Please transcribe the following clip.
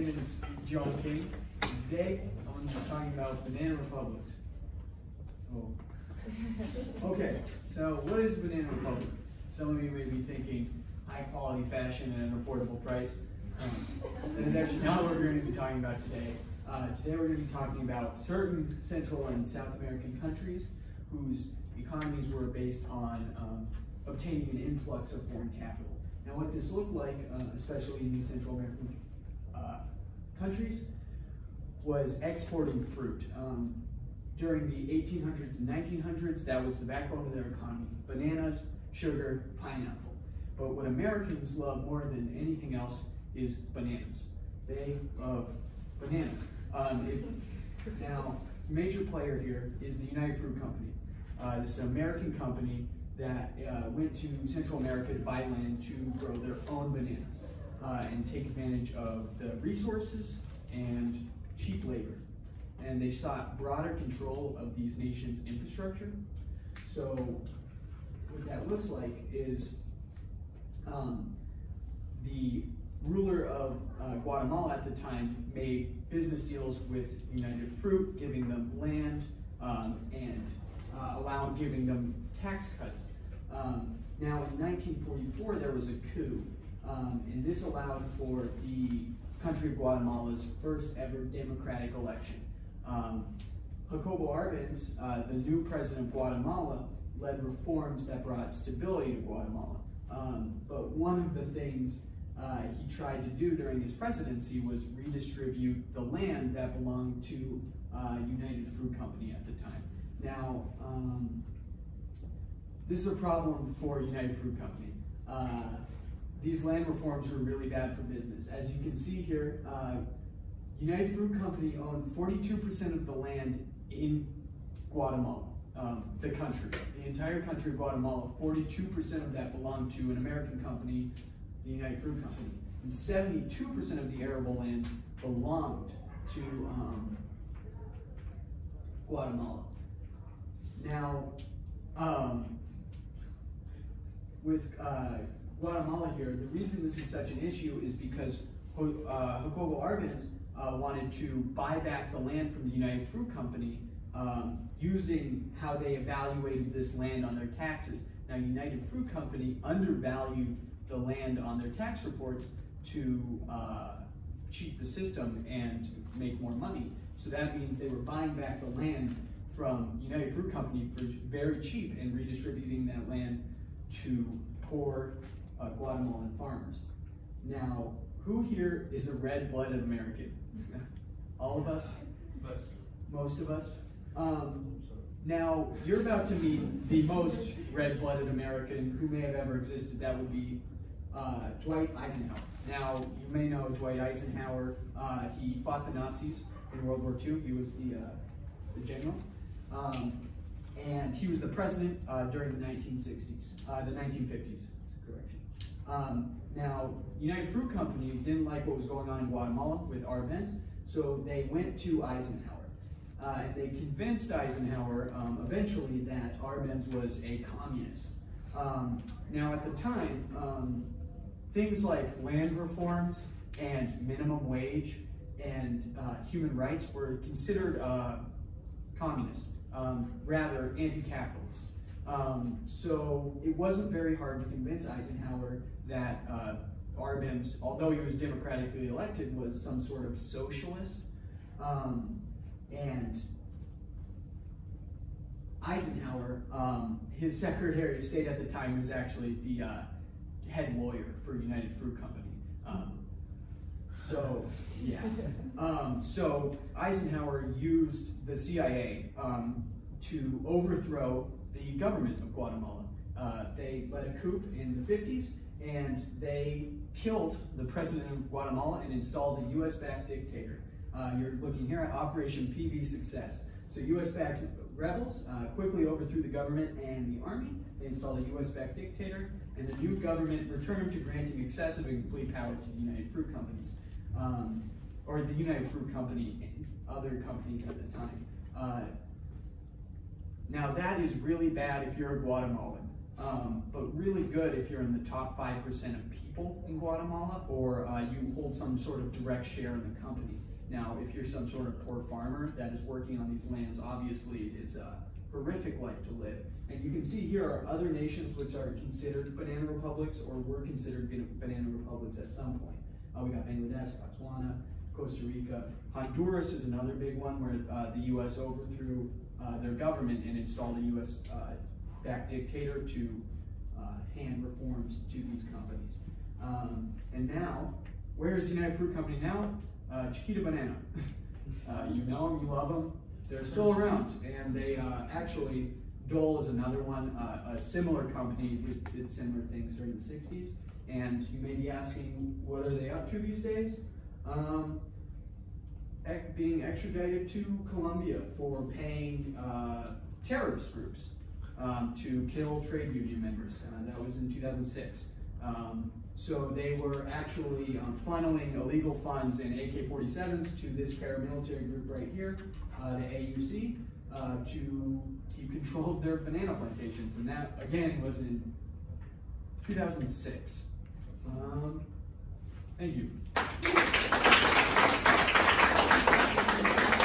name is John King. And today, I'm going to be talking about banana republics. Oh. Okay, so what is Banana Republic? Some of you may be thinking high quality fashion at an affordable price. Um, that is actually not what we're going to be talking about today. Uh, today we're going to be talking about certain Central and South American countries whose economies were based on um, obtaining an influx of foreign capital. Now what this looked like, uh, especially in these Central American uh, countries, was exporting fruit. Um, during the 1800s and 1900s, that was the backbone of their economy. Bananas, sugar, pineapple. But what Americans love more than anything else is bananas. They love bananas. Um, it, now, major player here is the United Fruit Company. Uh, this is an American company that uh, went to Central America to buy land to grow their own bananas uh, and take advantage of the resources and cheap labor. And they sought broader control of these nations' infrastructure. So what that looks like is um, the ruler of uh, Guatemala at the time made business deals with United Fruit, giving them land um, and uh, allowing giving them tax cuts. Um, now, in 1944, there was a coup, um, and this allowed for the country of Guatemala's first ever democratic election. Um, Jacobo Arbenz, uh, the new president of Guatemala, led reforms that brought stability to Guatemala. Um, but one of the things uh, he tried to do during his presidency was redistribute the land that belonged to uh, United Fruit Company at the time. Now, um, this is a problem for United Fruit Company. These land reforms were really bad for business. As you can see here, uh, United Fruit Company owned 42% of the land in Guatemala, um, the country. The entire country of Guatemala, 42% of that belonged to an American company, the United Fruit Company. And 72% of the arable land belonged to um, Guatemala. Now, um, with uh, Guatemala here, the reason this is such an issue is because uh, Jacobo Arbenz uh, wanted to buy back the land from the United Fruit Company um, using how they evaluated this land on their taxes. Now, United Fruit Company undervalued the land on their tax reports to uh, cheat the system and make more money. So that means they were buying back the land from United Fruit Company for very cheap and redistributing that land to poor uh, Guatemalan farmers. Now, who here is a red-blooded American? All of us? Most of us? Um, now, you're about to meet the most red-blooded American who may have ever existed. That would be uh, Dwight Eisenhower. Now, you may know Dwight Eisenhower. Uh, he fought the Nazis in World War II. He was the, uh, the general. Um, and he was the president uh, during the 1960s, uh, the 1950s, correction. Um, now, United Fruit Company didn't like what was going on in Guatemala with Arbenz, so they went to Eisenhower. Uh, and they convinced Eisenhower um, eventually that Arbenz was a communist. Um, now, at the time, um, things like land reforms and minimum wage and uh, human rights were considered uh, communist, um, rather anti-capitalist. Um, so it wasn't very hard to convince Eisenhower that uh, Arbenz, although he was democratically elected, was some sort of socialist. Um, and Eisenhower, um, his Secretary of State at the time was actually the uh, head lawyer for United Fruit Company. Um, so, yeah. Um, so Eisenhower used the CIA um, to overthrow the government of Guatemala. Uh, they led a coup in the 50s and they killed the president of Guatemala and installed a US-backed dictator. Uh, you're looking here at Operation PBSuccess. So US-backed rebels uh, quickly overthrew the government and the army. They installed a US-backed dictator, and the new government returned to granting excessive and complete power to the United Fruit Companies, um, or the United Fruit Company and other companies at the time. Now that is really bad if you're a Guatemalan. um, but really good if you're in the top five percent of people in Guatemala, or uh, you hold some sort of direct share in the company. Now, if you're some sort of poor farmer that is working on these lands, obviously it is a horrific life to live. And you can see here are other nations which are considered banana republics or were considered banana republics at some point. Uh, we got Bangladesh, Botswana, Costa Rica. Honduras is another big one where uh, the U.S. overthrew uh, their government and installed a U.S. Uh, backed dictator to uh, hand reforms to these companies. Um, and now, where is the United Fruit Company now? Uh, Chiquita Banana. you know them, you love them. They're still around, and they actually Dole is another one, a similar company who did similar things during the 60s. And you may be asking, what are they up to these days? Um, being extradited to Colombia for paying uh, terrorist groups um, to kill trade union members. Uh, that was in 2006. Um, so they were actually um, funneling illegal funds in AK-47s to this paramilitary group right here, uh, the AUC, uh, to keep control of their banana plantations. And that, again, was in 2006. Um, thank you. ハハハハ!